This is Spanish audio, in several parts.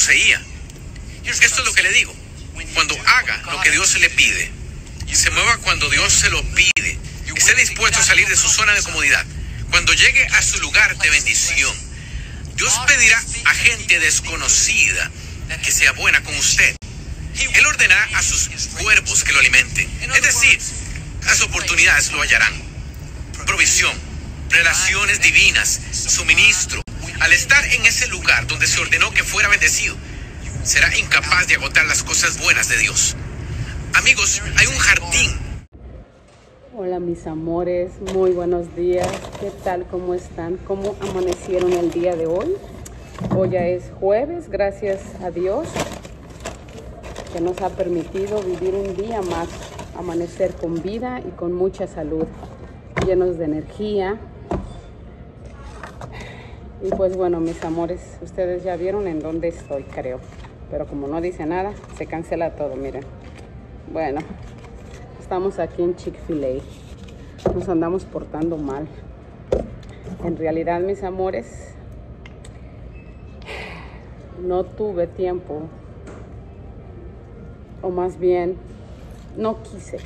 poseía. Esto es lo que le digo. Cuando haga lo que Dios le pide, se mueva cuando Dios se lo pide, esté dispuesto a salir de su zona de comodidad, cuando llegue a su lugar de bendición, Dios pedirá a gente desconocida que sea buena con usted. Él ordenará a sus cuerpos que lo alimenten. Es decir, las oportunidades lo hallarán. Provisión, relaciones divinas, suministro. Al estar en ese lugar donde se ordenó que fuera bendecido, será incapaz de agotar las cosas buenas de Dios. Amigos, hay un jardín. Hola mis amores, muy buenos días. ¿Qué tal? ¿Cómo están? ¿Cómo amanecieron el día de hoy? Hoy ya es jueves, gracias a Dios que nos ha permitido vivir un día más, amanecer con vida y con mucha salud, llenos de energía. Y pues bueno, mis amores, ustedes ya vieron en dónde estoy, creo. Pero como no dice nada, se cancela todo, miren. Bueno, estamos aquí en Chick-fil-A. Nos andamos portando mal. En realidad, mis amores, no tuve tiempo, o más bien, no quise.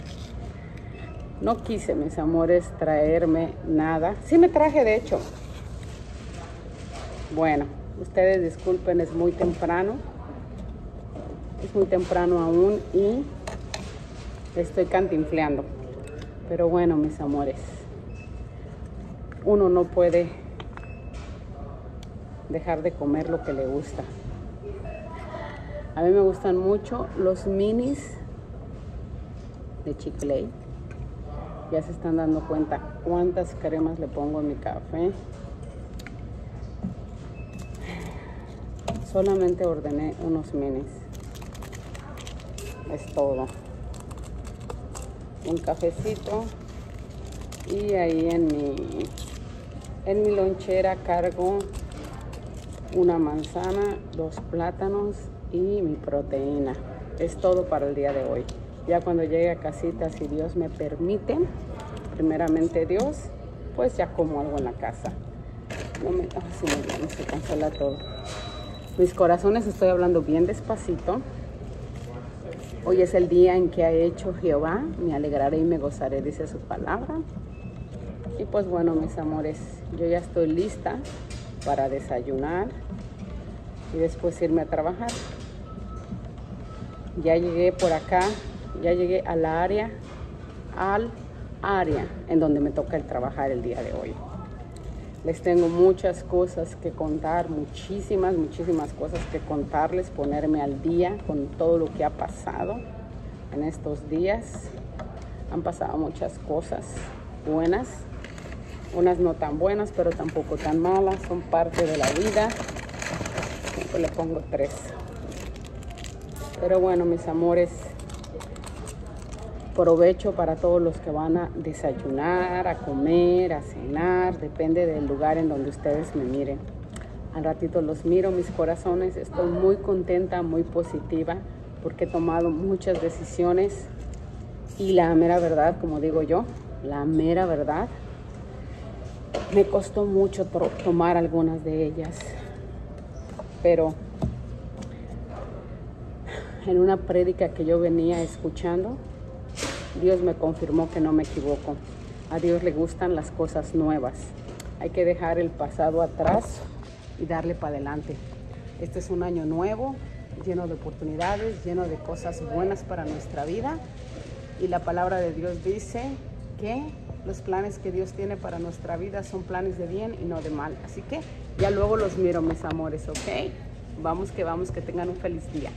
No quise, mis amores, traerme nada. Sí me traje, de hecho. Bueno, ustedes disculpen, es muy temprano. Es muy temprano aún y estoy cantinfleando. Pero bueno, mis amores, uno no puede dejar de comer lo que le gusta. A mí me gustan mucho los minis de Chick-fil-A. Ya se están dando cuenta cuántas cremas le pongo en mi café. Solamente ordené unos minis. Es todo. Un cafecito. Y ahí en mi, en mi lonchera cargo una manzana, dos plátanos y mi proteína. Es todo para el día de hoy. Ya cuando llegue a casita, si Dios me permite, primeramente Dios, pues ya como algo en la casa. No me, oh, sí, me, se cancela todo. Mis corazones estoy hablando bien despacito. Hoy es el día en que ha hecho Jehová. Me alegraré y me gozaré, dice su palabra. Y pues bueno, mis amores, yo ya estoy lista para desayunar y después irme a trabajar. Ya llegué por acá, ya llegué a la área, al área en donde me toca el trabajar el día de hoy. Les tengo muchas cosas que contar, muchísimas, muchísimas cosas que contarles, ponerme al día con todo lo que ha pasado en estos días. Han pasado muchas cosas buenas, unas no tan buenas, pero tampoco tan malas, son parte de la vida. Siempre le pongo tres. Pero bueno, mis amores, provecho para todos los que van a desayunar, a comer, a cenar, depende del lugar en donde ustedes me miren. Al ratito los miro, mis corazones, estoy muy contenta, muy positiva, porque he tomado muchas decisiones y la mera verdad, como digo yo, la mera verdad, me costó mucho tomar algunas de ellas, pero en una prédica que yo venía escuchando, Dios me confirmó que no me equivoco. A Dios le gustan las cosas nuevas. Hay que dejar el pasado atrás y darle para adelante. Este es un año nuevo, lleno de oportunidades, lleno de cosas buenas para nuestra vida. Y la palabra de Dios dice que los planes que Dios tiene para nuestra vida son planes de bien y no de mal. Así que ya luego los miro, mis amores, ¿ok? Vamos que vamos, que tengan un feliz día.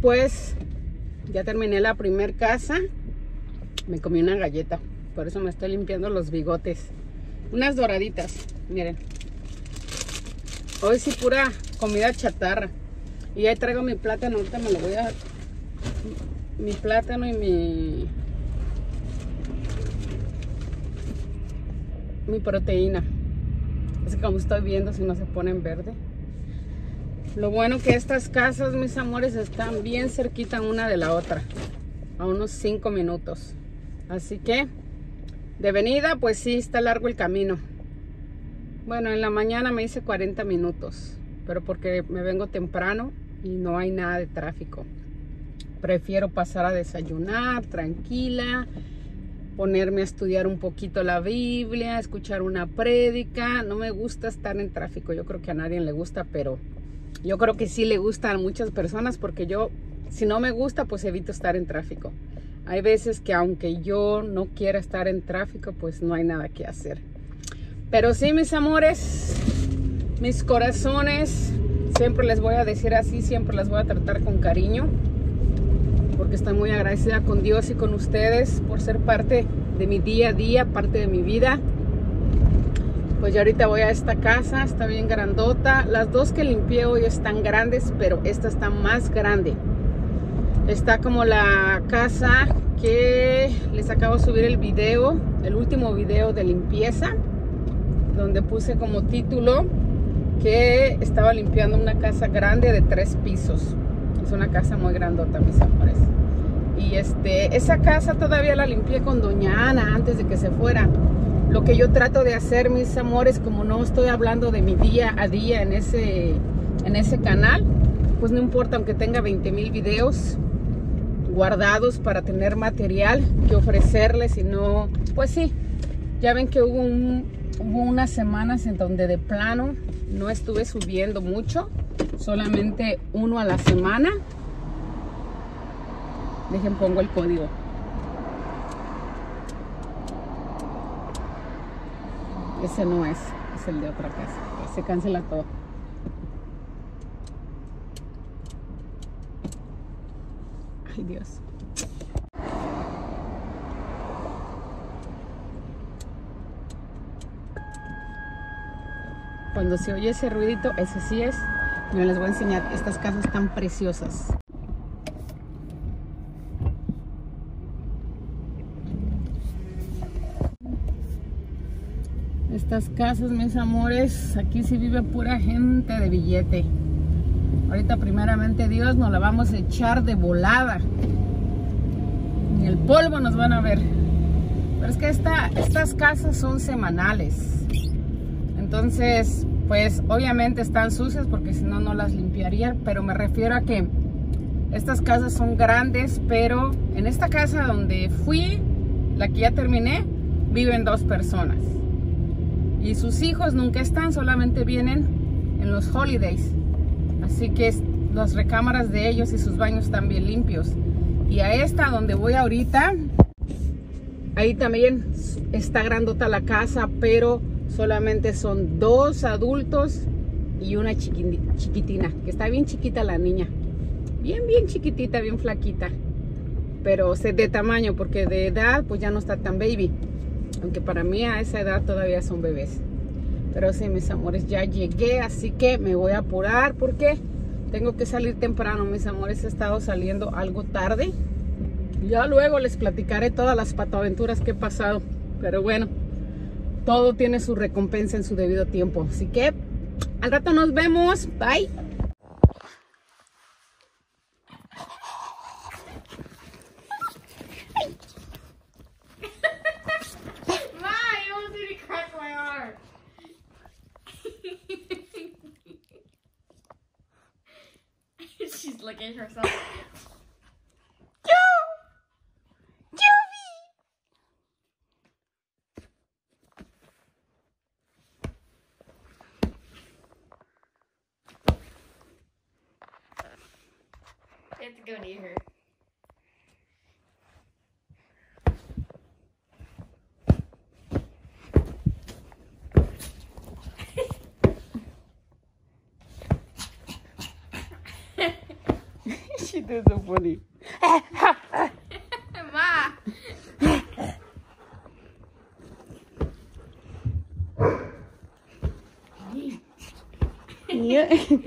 Pues ya terminé la primer casa. Me comí una galleta, por eso me estoy limpiando los bigotes. Unas doraditas, miren. Hoy sí pura comida chatarra. Y ahí traigo mi plátano, ahorita me lo voy a... Mi plátano y mi... Mi proteína. Así como estoy viendo si no se pone en verde. Lo bueno que estas casas, mis amores, están bien cerquita una de la otra. A unos 5 minutos. Así que, de venida, pues sí, está largo el camino. Bueno, en la mañana me hice 40 minutos. Pero porque me vengo temprano y no hay nada de tráfico. Prefiero pasar a desayunar tranquila, ponerme a estudiar un poquito la Biblia, escuchar una prédica. No me gusta estar en tráfico. Yo creo que a nadie le gusta, pero yo creo que sí le gusta a muchas personas porque yo, si no me gusta, pues evito estar en tráfico. Hay veces que aunque yo no quiera estar en tráfico, pues no hay nada que hacer. Pero sí, mis amores, mis corazones, siempre les voy a decir así, siempre las voy a tratar con cariño. Porque estoy muy agradecida con Dios y con ustedes por ser parte de mi día a día, parte de mi vida. Pues yo ahorita voy a esta casa, está bien grandota. Las dos que limpié hoy están grandes, pero esta está más grande. Está como la casa que les acabo de subir el video, el último video de limpieza, donde puse como título que estaba limpiando una casa grande de tres pisos. Es una casa muy grandota, mis amores. Y este, esa casa todavía la limpié con Doña Ana antes de que se fuera. Lo que yo trato de hacer, mis amores, como no estoy hablando de mi día a día en ese, en ese canal, pues no importa, aunque tenga 20 mil videos guardados para tener material que ofrecerles, y no, pues sí, ya ven que hubo, hubo unas semanas en donde de plano no estuve subiendo mucho, solamente uno a la semana. Dejen pongo el código. Ese no es, es el de otra casa. Se cancela todo. Ay Dios. Cuando se oye ese ruidito, ese sí es. Yo les voy a enseñar estas casas tan preciosas. Estas casas, mis amores, aquí sí vive pura gente de billete. Ahorita primeramente Dios nos la vamos a echar de volada. Ni el polvo nos van a ver. Pero es que esta, estas casas son semanales. Entonces, pues obviamente están sucias porque si no, no las limpiaría. Pero me refiero a que estas casas son grandes, pero en esta casa donde fui, la que ya terminé, viven dos personas. Y sus hijos nunca están, solamente vienen en los holidays. Así que las recámaras de ellos y sus baños están bien limpios. Y a esta donde voy ahorita, ahí también está grandota la casa, pero solamente son dos adultos y una chiquitina, que está bien chiquita la niña. Bien, bien chiquitita, bien flaquita. Pero de tamaño, porque de edad pues ya no está tan baby. Aunque para mí a esa edad todavía son bebés. Pero sí, mis amores, ya llegué, así que me voy a apurar porque tengo que salir temprano, mis amores. He estado saliendo algo tarde. Ya luego les platicaré todas las patoaventuras que he pasado. Pero bueno, todo tiene su recompensa en su debido tiempo. Así que al rato nos vemos. Bye. At herself. I have to go near her. Funny. Ma. Yeah.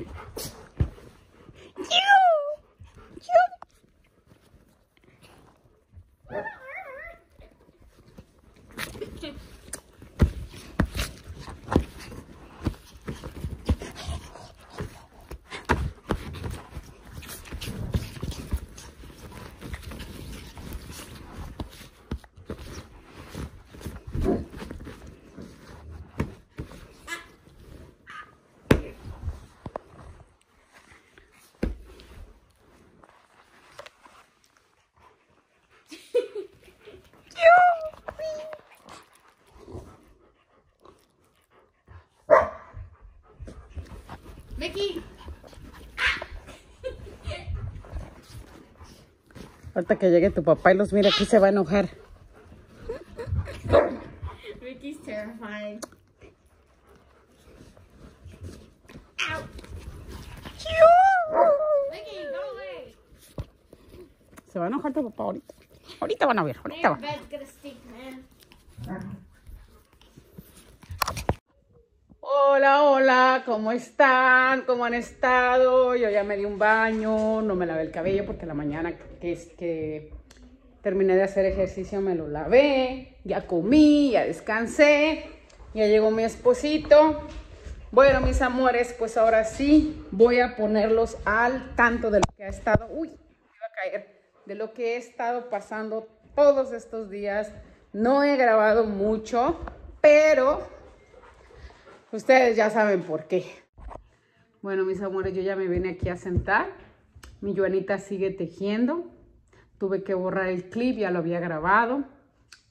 Ahorita que llegue tu papá y los mire aquí se va a enojar. Mickey's terrifying. Mickey, go away. Se va a enojar tu papá ahorita. Ahorita van a ver, ahorita Your van. Hola, hola, ¿cómo están? ¿Cómo han estado? Yo ya me di un baño, no me lavé el cabello porque la mañana que es que terminé de hacer ejercicio me lo lavé, ya comí, ya descansé, ya llegó mi esposito. Bueno, mis amores, pues ahora sí voy a ponerlos al tanto de lo que ha estado, uy, me iba a caer, de lo que he estado pasando todos estos días. No he grabado mucho, pero Ustedes ya saben por qué. Bueno, mis amores, yo ya me vine aquí a sentar. Mi Joanita sigue tejiendo. Tuve que borrar el clip, ya lo había grabado.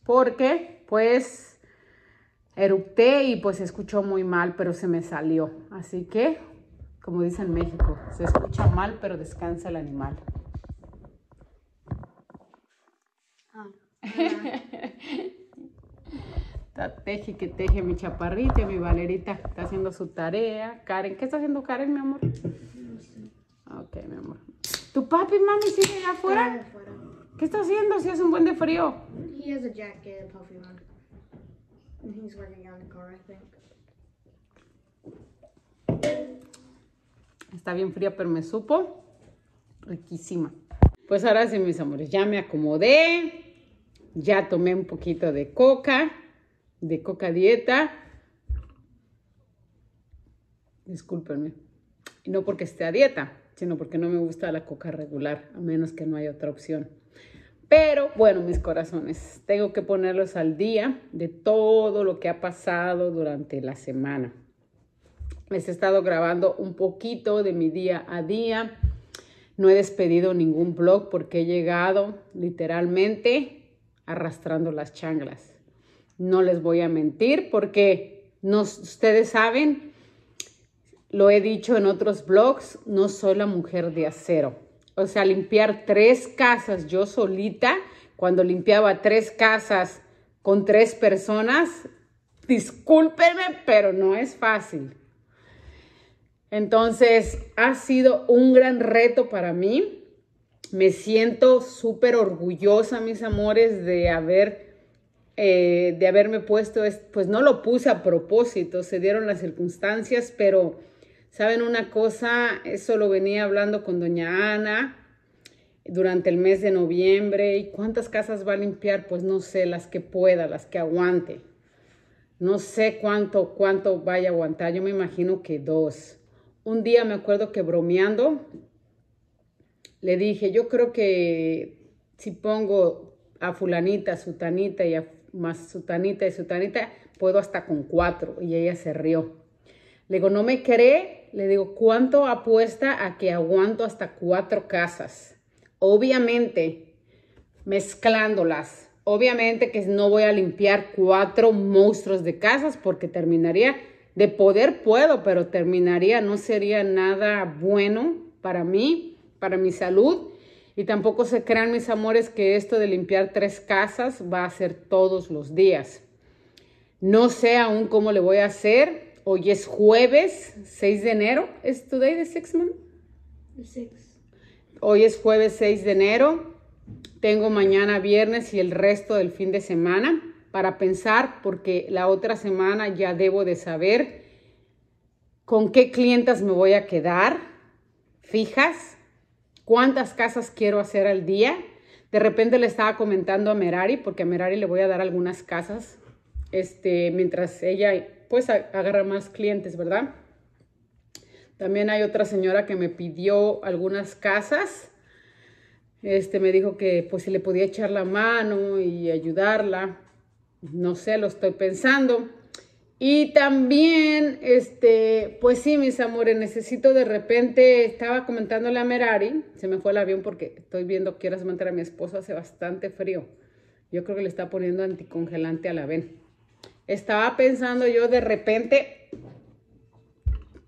Porque, pues, erupté y pues se escuchó muy mal, pero se me salió. Así que, como dice en México, se escucha mal, pero descansa el animal. Está teje que teje mi chaparrita, mi Valerita está haciendo su tarea. Karen, ¿qué está haciendo Karen, mi amor? Ok, mi amor. ¿Tu papi y mami siguen allá afuera? ¿Qué está haciendo si hace un buen de frío? He has a jacket, a puffy one. And he's working on the car, I think. Está bien fría, pero me supo riquísima. Pues ahora sí, mis amores, ya me acomodé. Ya tomé un poquito de coca, de coca dieta. Discúlpenme. No porque esté a dieta, sino porque no me gusta la coca regular, a menos que no haya otra opción. Pero bueno, mis corazones, tengo que ponerlos al día de todo lo que ha pasado durante la semana. Les he estado grabando un poquito de mi día a día. No he despedido ningún blog porque he llegado literalmente arrastrando las changlas. No les voy a mentir porque no, ustedes saben, lo he dicho en otros blogs, no soy la mujer de acero. O sea, limpiar tres casas yo solita, cuando limpiaba tres casas con tres personas, discúlpenme, pero no es fácil. Entonces, ha sido un gran reto para mí. Me siento súper orgullosa, mis amores, de haber, eh, de haberme puesto, pues no lo puse a propósito, se dieron las circunstancias, pero saben una cosa, eso lo venía hablando con doña Ana durante el mes de noviembre. ¿Y cuántas casas va a limpiar? Pues no sé, las que pueda, las que aguante. No sé cuánto, cuánto vaya a aguantar, yo me imagino que dos. Un día me acuerdo que bromeando, le dije, yo creo que si pongo a fulanita, sutanita y a más sutanita y sutanita, puedo hasta con cuatro. Y ella se rió. Le digo, ¿no me cree? Le digo, ¿cuánto apuesta a que aguanto hasta cuatro casas? Obviamente, mezclándolas. Obviamente que no voy a limpiar cuatro monstruos de casas porque terminaría, de poder puedo, pero terminaría, no sería nada bueno para mí para mi salud. Y tampoco se crean, mis amores, que esto de limpiar tres casas va a ser todos los días. No sé aún cómo le voy a hacer. Hoy es jueves 6 de enero. ¿Es today the sixth month? The hoy es jueves 6 de enero. Tengo mañana viernes y el resto del fin de semana para pensar porque la otra semana ya debo de saber con qué clientas me voy a quedar fijas, cuántas casas quiero hacer al día. De repente le estaba comentando a Merari, porque a Merari le voy a dar algunas casas, este, mientras ella pues agarra más clientes, ¿verdad? También hay otra señora que me pidió algunas casas. Este me dijo que pues si le podía echar la mano y ayudarla. No sé, lo estoy pensando. Y también, este, pues sí, mis amores, necesito de repente, estaba comentándole a Merari, se me fue el avión porque estoy viendo, quiero mantener a mi esposo, hace bastante frío. Yo creo que le está poniendo anticongelante a la ven. Estaba pensando yo de repente,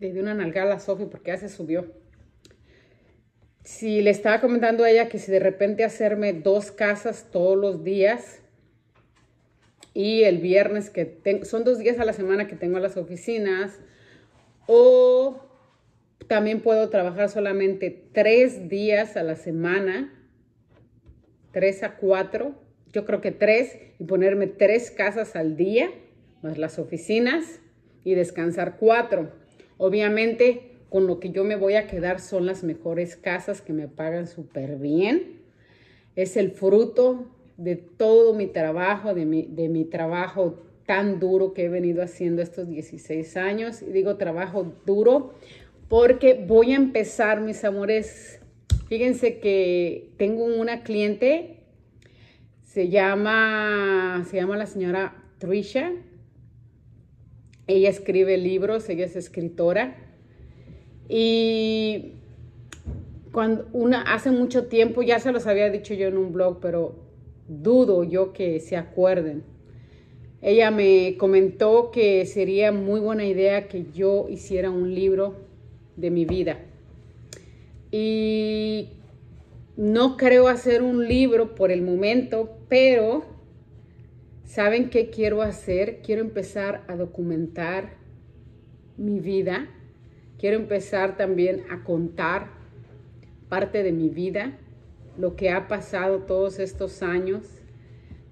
le di una nalgada a Sofi porque ya se subió. Si le estaba comentando a ella que si de repente hacerme dos casas todos los días, y el viernes que tengo, son dos días a la semana que tengo las oficinas o también puedo trabajar solamente tres días a la semana, tres a cuatro, yo creo que tres y ponerme tres casas al día, más las oficinas y descansar cuatro. Obviamente con lo que yo me voy a quedar son las mejores casas que me pagan súper bien. Es el fruto de todo mi trabajo, de mi, de mi trabajo tan duro que he venido haciendo estos 16 años. Y digo trabajo duro porque voy a empezar, mis amores. Fíjense que tengo una cliente, se llama, se llama la señora Trisha. Ella escribe libros, ella es escritora. Y cuando una, hace mucho tiempo, ya se los había dicho yo en un blog, pero dudo yo que se acuerden. Ella me comentó que sería muy buena idea que yo hiciera un libro de mi vida. Y no creo hacer un libro por el momento, pero ¿saben qué quiero hacer? Quiero empezar a documentar mi vida. Quiero empezar también a contar parte de mi vida lo que ha pasado todos estos años,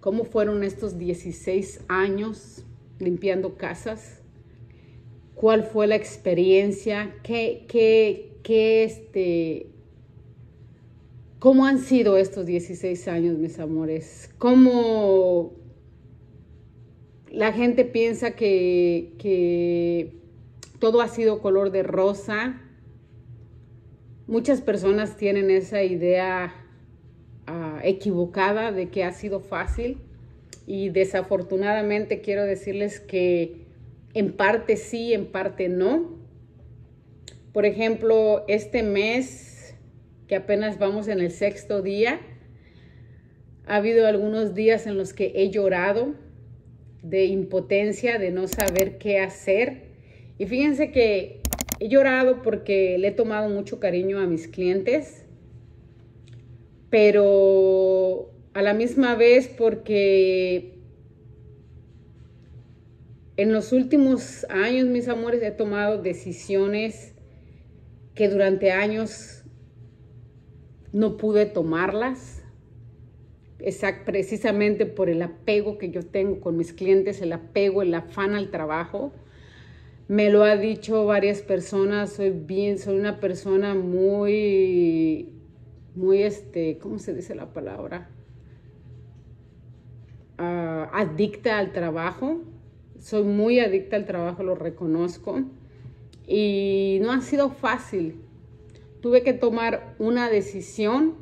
cómo fueron estos 16 años limpiando casas, cuál fue la experiencia, qué, qué, qué este, cómo han sido estos 16 años, mis amores, cómo la gente piensa que, que todo ha sido color de rosa. Muchas personas tienen esa idea Ah, equivocada de que ha sido fácil y desafortunadamente quiero decirles que en parte sí, en parte no. Por ejemplo, este mes que apenas vamos en el sexto día, ha habido algunos días en los que he llorado de impotencia, de no saber qué hacer. Y fíjense que he llorado porque le he tomado mucho cariño a mis clientes pero a la misma vez porque en los últimos años, mis amores, he tomado decisiones que durante años no pude tomarlas, precisamente por el apego que yo tengo con mis clientes, el apego, el afán al trabajo. Me lo ha dicho varias personas, soy bien, soy una persona muy muy, este, ¿cómo se dice la palabra? Ah, adicta al trabajo. Soy muy adicta al trabajo, lo reconozco. Y no ha sido fácil. Tuve que tomar una decisión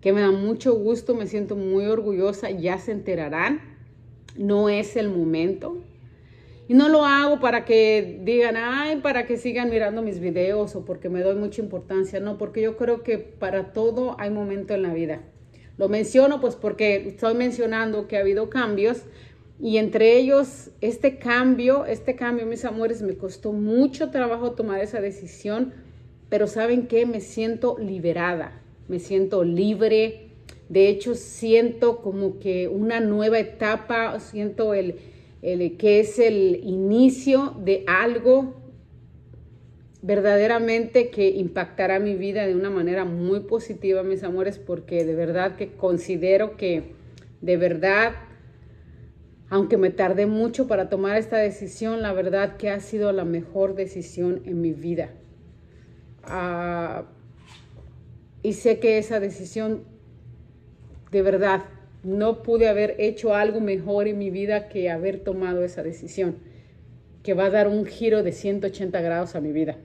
que me da mucho gusto, me siento muy orgullosa, ya se enterarán. No es el momento. Y no lo hago para que digan, ay, para que sigan mirando mis videos o porque me doy mucha importancia. No, porque yo creo que para todo hay momento en la vida. Lo menciono pues porque estoy mencionando que ha habido cambios y entre ellos este cambio, este cambio, mis amores, me costó mucho trabajo tomar esa decisión, pero ¿saben qué? Me siento liberada, me siento libre. De hecho, siento como que una nueva etapa, siento el que es el inicio de algo verdaderamente que impactará mi vida de una manera muy positiva, mis amores, porque de verdad que considero que de verdad, aunque me tardé mucho para tomar esta decisión, la verdad que ha sido la mejor decisión en mi vida. Uh, y sé que esa decisión, de verdad, no pude haber hecho algo mejor en mi vida que haber tomado esa decisión, que va a dar un giro de 180 grados a mi vida.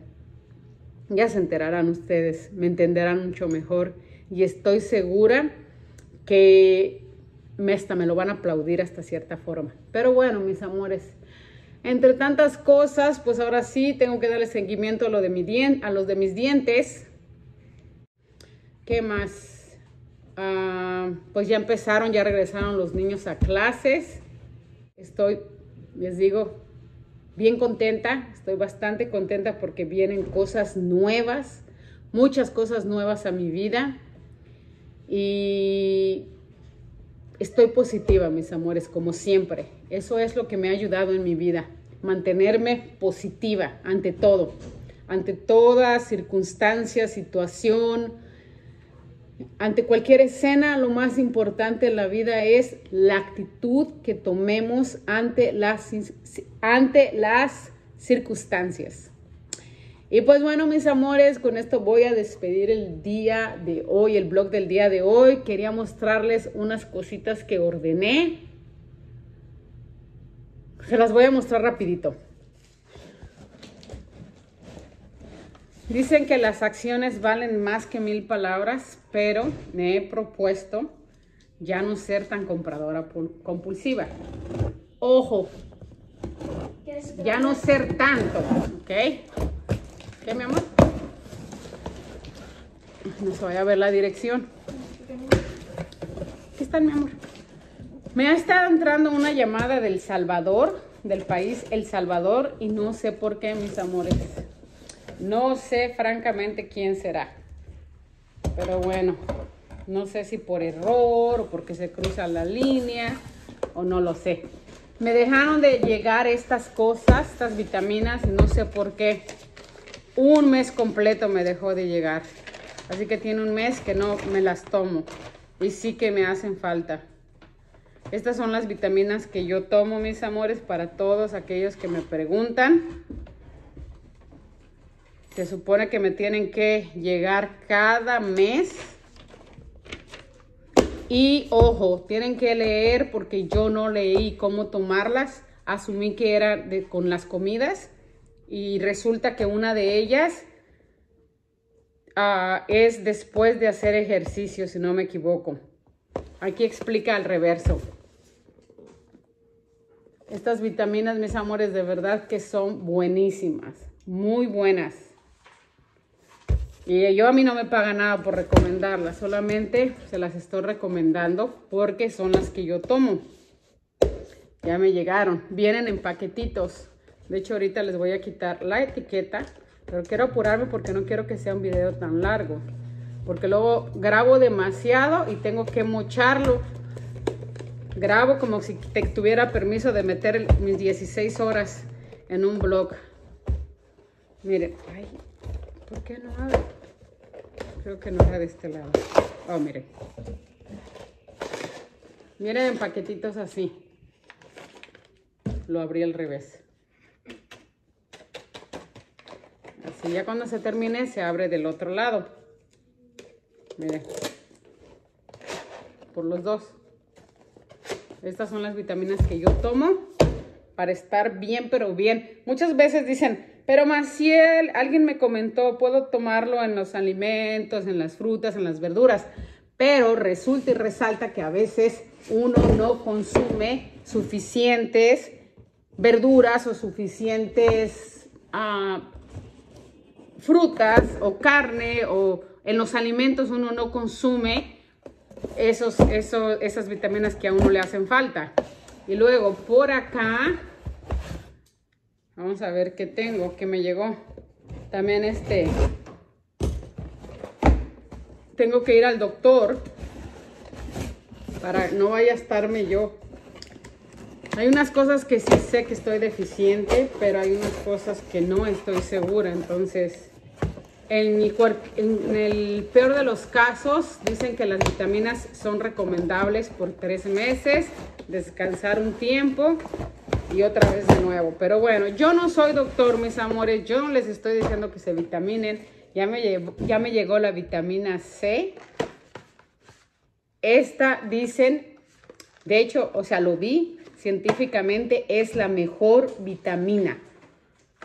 Ya se enterarán ustedes, me entenderán mucho mejor y estoy segura que hasta me lo van a aplaudir hasta cierta forma. Pero bueno, mis amores, entre tantas cosas, pues ahora sí tengo que darle seguimiento a, lo de mi dien a los de mis dientes. ¿Qué más? Uh, pues ya empezaron, ya regresaron los niños a clases. Estoy, les digo, bien contenta. Estoy bastante contenta porque vienen cosas nuevas, muchas cosas nuevas a mi vida. Y estoy positiva, mis amores, como siempre. Eso es lo que me ha ayudado en mi vida, mantenerme positiva ante todo, ante toda circunstancia, situación, ante cualquier escena, lo más importante en la vida es la actitud que tomemos ante las, ante las circunstancias. Y pues bueno, mis amores, con esto voy a despedir el día de hoy, el blog del día de hoy. Quería mostrarles unas cositas que ordené. Se las voy a mostrar rapidito. Dicen que las acciones valen más que mil palabras, pero me he propuesto ya no ser tan compradora compulsiva. Ojo, ya no ser tanto, ¿ok? ¿Qué, mi amor? No se vaya a ver la dirección. ¿Qué está, mi amor? Me ha estado entrando una llamada del Salvador, del país El Salvador, y no sé por qué, mis amores. No sé francamente quién será. Pero bueno, no sé si por error o porque se cruza la línea o no lo sé. Me dejaron de llegar estas cosas, estas vitaminas, no sé por qué un mes completo me dejó de llegar. Así que tiene un mes que no me las tomo. Y sí que me hacen falta. Estas son las vitaminas que yo tomo, mis amores, para todos aquellos que me preguntan. Se supone que me tienen que llegar cada mes. Y ojo, tienen que leer porque yo no leí cómo tomarlas. Asumí que era con las comidas y resulta que una de ellas uh, es después de hacer ejercicio, si no me equivoco. Aquí explica al reverso. Estas vitaminas, mis amores, de verdad que son buenísimas, muy buenas. Y yo a mí no me paga nada por recomendarlas, solamente se las estoy recomendando porque son las que yo tomo. Ya me llegaron, vienen en paquetitos. De hecho, ahorita les voy a quitar la etiqueta, pero quiero apurarme porque no quiero que sea un video tan largo. Porque luego grabo demasiado y tengo que mocharlo. Grabo como si te tuviera permiso de meter mis 16 horas en un blog. Miren, ay, ¿por qué no abre? Creo que no era de este lado. Oh, miren. Miren en paquetitos así. Lo abrí al revés. Así ya cuando se termine se abre del otro lado. Mire. Por los dos. Estas son las vitaminas que yo tomo para estar bien, pero bien. Muchas veces dicen, pero Maciel, alguien me comentó, puedo tomarlo en los alimentos, en las frutas, en las verduras. Pero resulta y resalta que a veces uno no consume suficientes verduras o suficientes uh, frutas o carne o en los alimentos uno no consume esos, esas vitaminas que a uno le hacen falta. Y luego por acá, vamos a ver qué tengo, que me llegó. También este, tengo que ir al doctor para no vaya a estarme yo. Hay unas cosas que sí sé que estoy deficiente, pero hay unas cosas que no estoy segura. Entonces, en en el peor de los casos, dicen que las vitaminas son recomendables por tres meses, descansar un tiempo y otra vez de nuevo. Pero bueno, yo no soy doctor, mis amores. Yo no les estoy diciendo que se vitaminen. Ya me, llegó, ya me llegó la vitamina C. Esta dicen, de hecho, o sea, lo vi científicamente, es la mejor vitamina.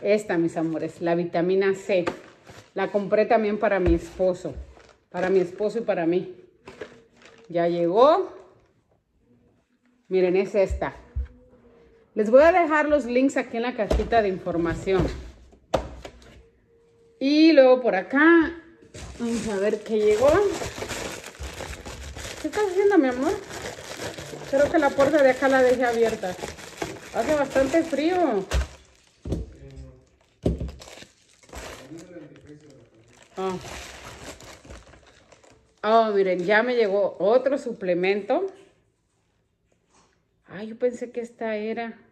Esta, mis amores, la vitamina C. La compré también para mi esposo. Para mi esposo y para mí. Ya llegó. Miren, es esta. Les voy a dejar los links aquí en la cajita de información. Y luego por acá, vamos a ver qué llegó. ¿Qué estás haciendo, mi amor? Creo que la puerta de acá la dejé abierta. Hace bastante frío. Oh. oh, miren, ya me llegó otro suplemento. Ay, yo pensé que esta era.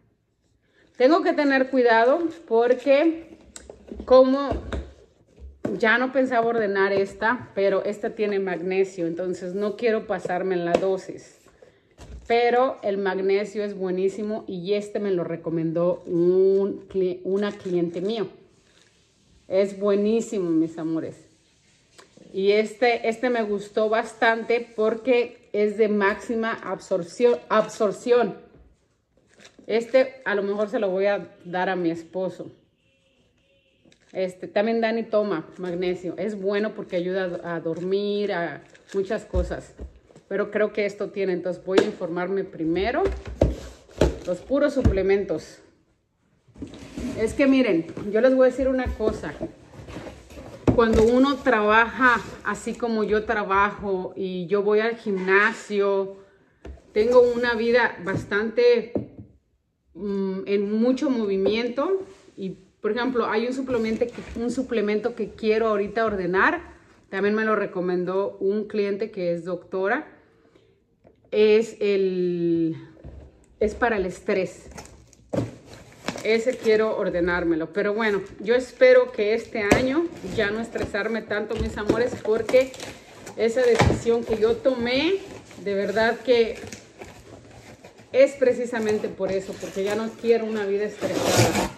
Tengo que tener cuidado porque como ya no pensaba ordenar esta, pero esta tiene magnesio, entonces no quiero pasarme en la dosis. Pero el magnesio es buenísimo y este me lo recomendó un, una cliente mío. Es buenísimo, mis amores. Y este, este me gustó bastante porque es de máxima absorción. absorción. Este a lo mejor se lo voy a dar a mi esposo. Este, también Dani toma magnesio. Es bueno porque ayuda a dormir, a muchas cosas. Pero creo que esto tiene, entonces voy a informarme primero. Los puros suplementos. Es que miren, yo les voy a decir una cosa. Cuando uno trabaja así como yo trabajo y yo voy al gimnasio, tengo una vida bastante Mm, en mucho movimiento y por ejemplo hay un suplemento, que, un suplemento que quiero ahorita ordenar, también me lo recomendó un cliente que es doctora, es el es para el estrés. Ese quiero ordenármelo. Pero bueno, yo espero que este año ya no estresarme tanto, mis amores, porque esa decisión que yo tomé, de verdad que es precisamente por eso, porque ya no quiero una vida estresada.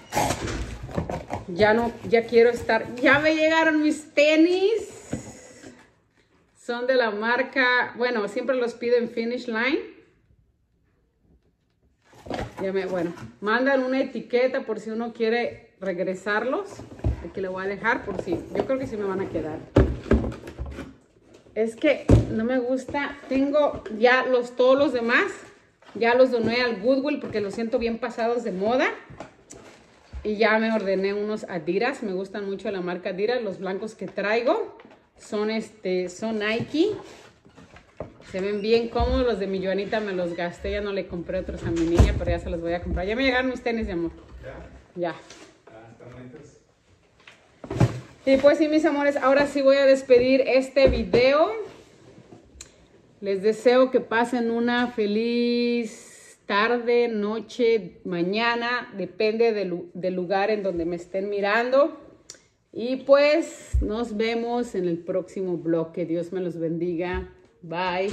Ya no, ya quiero estar, ya me llegaron mis tenis. Son de la marca, bueno, siempre los pido en Finish Line. Ya me, bueno, mandan una etiqueta por si uno quiere regresarlos. Aquí le voy a dejar por si, yo creo que sí me van a quedar. Es que no me gusta, tengo ya los, todos los demás ya los doné al Goodwill porque los siento bien pasados de moda. Y ya me ordené unos Adidas. Me gustan mucho la marca Adidas. Los blancos que traigo son, este, son Nike. Se ven bien cómodos. Los de mi Joanita me los gasté. Ya no le compré otros a mi niña, pero ya se los voy a comprar. Ya me llegaron mis tenis, de amor. Ya. Ya. Y pues sí, mis amores, ahora sí voy a despedir este video. Les deseo que pasen una feliz tarde, noche, mañana, depende del, lugar en donde me estén mirando. Y pues nos vemos en el próximo blog. Que Dios me los bendiga. Bye.